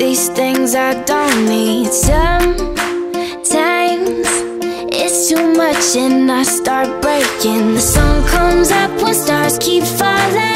these things I don't need. Sometimes it's too much and I start breaking. The sun comes up when stars keep falling.